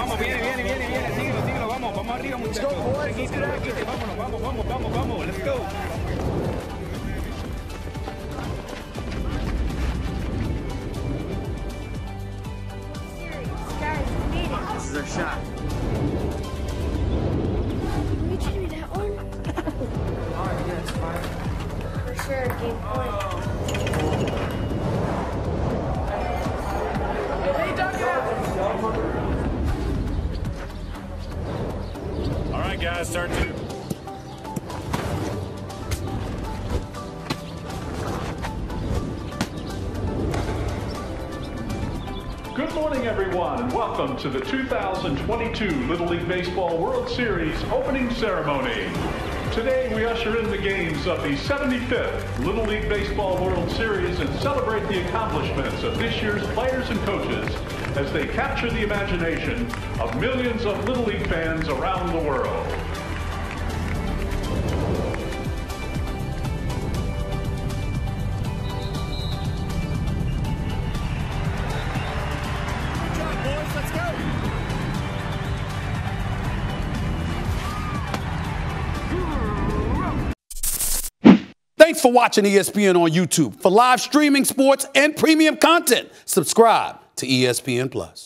vamos, viene, viene, viene, viene, síguelo, síguelo, vamos, vamos arriba, muchachos. Vámonos, vamos, vamos, vamos, vamos, let's go. This is our shot. Can we do that one? Yeah, it's fine. For sure, game point. Oh. Right, guys, turn two. Good morning, everyone, and welcome to the 2022 Little League Baseball World Series opening ceremony. Today, we usher in the games of the 75th Little League Baseball World Series and celebrate the accomplishments of this year's players and coaches as they capture the imagination of millions of Little League fans around the world. Thanks for watching ESPN on YouTube. For live streaming sports and premium content, subscribe to ESPN Plus.